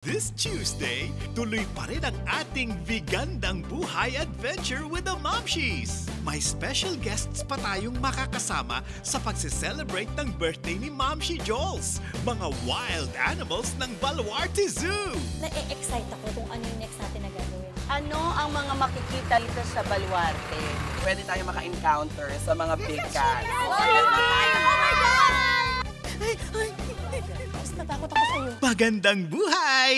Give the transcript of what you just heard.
This Tuesday, tuloy pa rin ang ating Vigandang Buhay Adventure with the Momshies. May special guests pa tayong makakasama sa pagse-celebrate ng birthday ni Momshi Jols, mga wild animals ng Baluarte Zoo. Na-excite ako kung ano yung next natin na gagawin. Ano ang mga makikita dito sa Baluarte? Pwede tayo maka-encounter sa mga big cats. Mas natakot ako sa'yo. Magandang buhay!